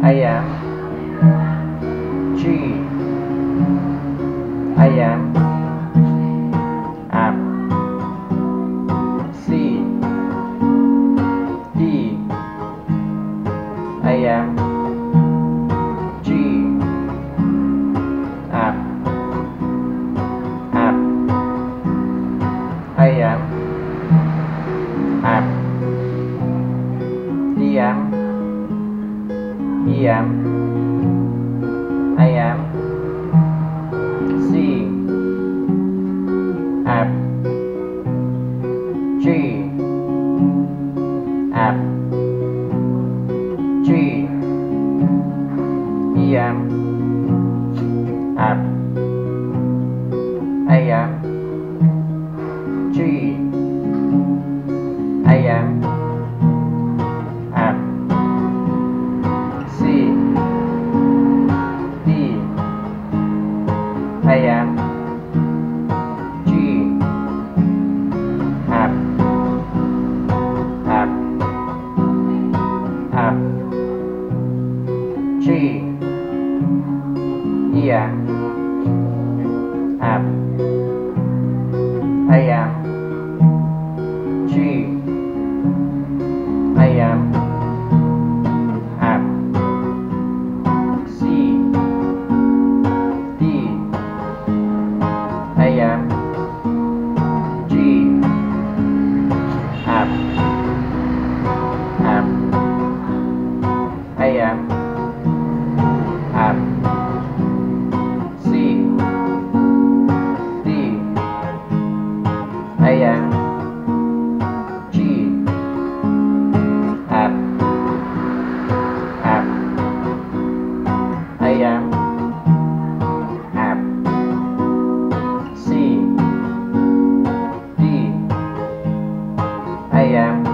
ayam tree ayam ap si di ayam G app app ayam ap, diam p.m. a.m. C F G F G p.m. F a.m. G hay à, G hạp hạp hạp G yeah à, hạp hay à, at C D A M G F F A M F C D A M